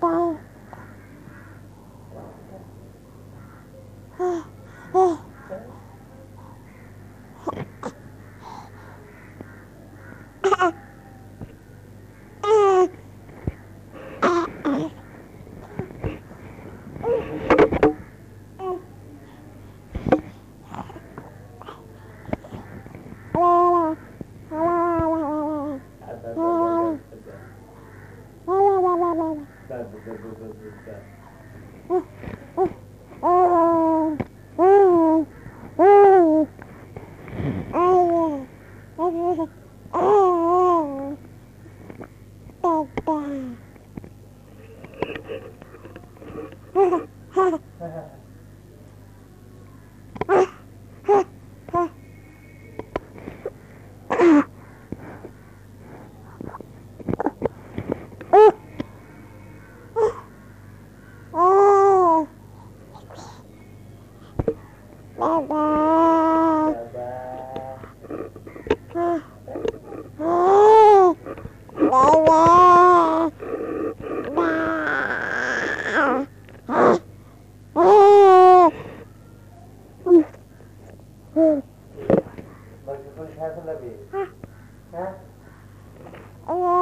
Bye. 嗯嗯嗯嗯嗯嗯，哎呀，哎呀，嗯嗯，爸爸，哈哈。哦哦，来来来，啊？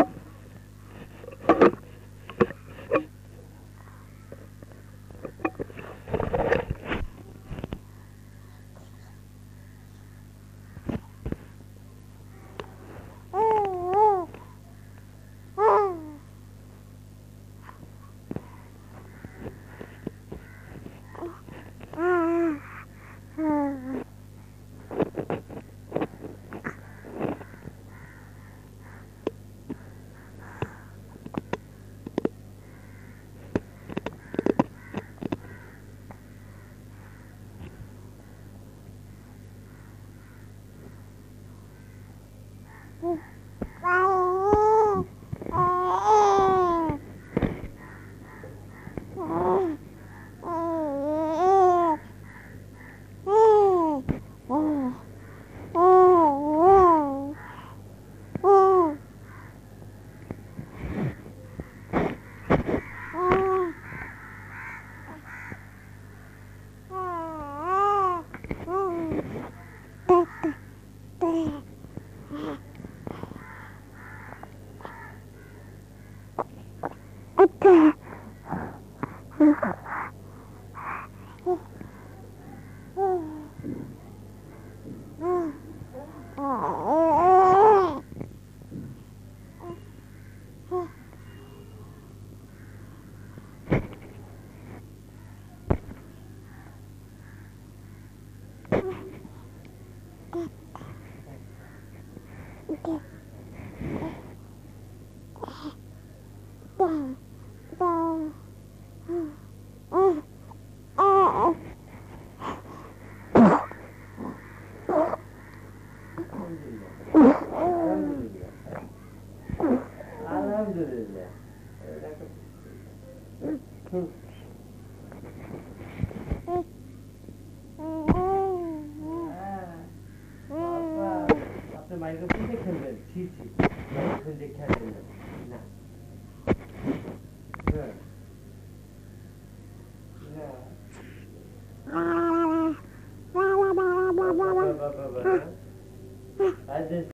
Bye. মাইক্রোফোনে খেলবেন ছি ছি মাইক্রোফোনে খেলবেন না I just